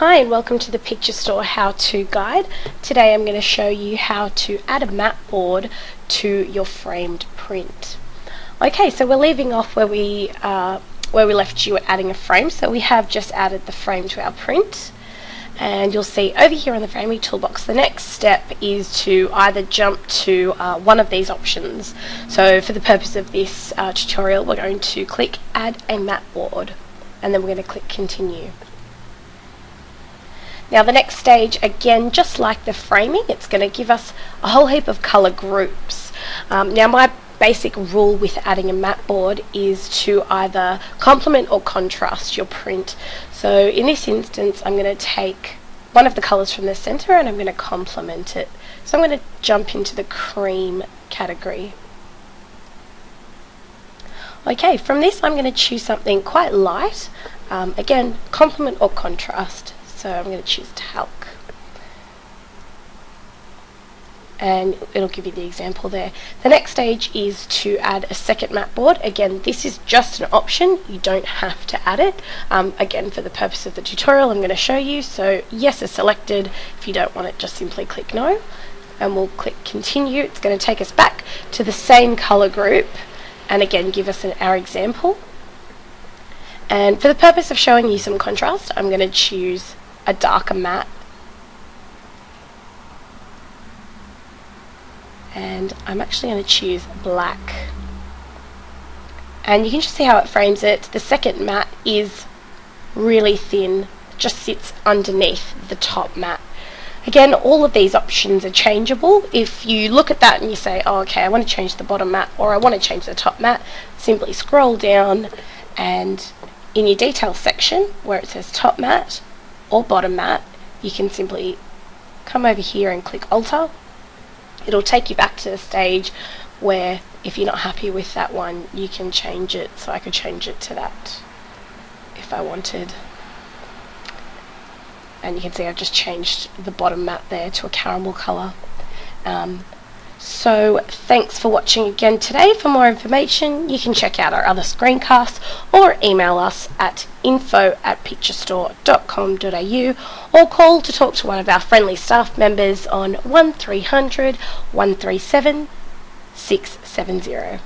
Hi and welcome to the Picture Store How To Guide. Today I'm going to show you how to add a mat board to your framed print. Okay, so we're leaving off where we uh, where we left you at adding a frame. So we have just added the frame to our print. And you'll see over here on the framing toolbox, the next step is to either jump to uh, one of these options. So for the purpose of this uh, tutorial, we're going to click Add a Mat Board, and then we're going to click Continue. Now the next stage, again, just like the framing, it's going to give us a whole heap of colour groups. Um, now my basic rule with adding a mat board is to either complement or contrast your print. So in this instance, I'm going to take one of the colours from the centre and I'm going to complement it. So I'm going to jump into the cream category. Okay, from this I'm going to choose something quite light. Um, again, complement or contrast so I'm going to choose talc and it'll give you the example there. The next stage is to add a second mat board. Again, this is just an option. You don't have to add it. Um, again, for the purpose of the tutorial, I'm going to show you. So yes is selected. If you don't want it, just simply click no. And we'll click continue. It's going to take us back to the same color group and again give us an, our example. And for the purpose of showing you some contrast, I'm going to choose a darker matte. And I'm actually going to choose black. And you can just see how it frames it. The second matte is really thin, just sits underneath the top matte. Again, all of these options are changeable. If you look at that and you say, oh, okay, I want to change the bottom matte or I want to change the top matte, simply scroll down and in your details section where it says top matte, or bottom mat, you can simply come over here and click alter. It'll take you back to the stage where if you're not happy with that one, you can change it. So I could change it to that if I wanted. And you can see I've just changed the bottom mat there to a caramel colour. Um, so thanks for watching again today. For more information, you can check out our other screencasts or email us at info at picturestore.com.au or call to talk to one of our friendly staff members on 1300 137 670.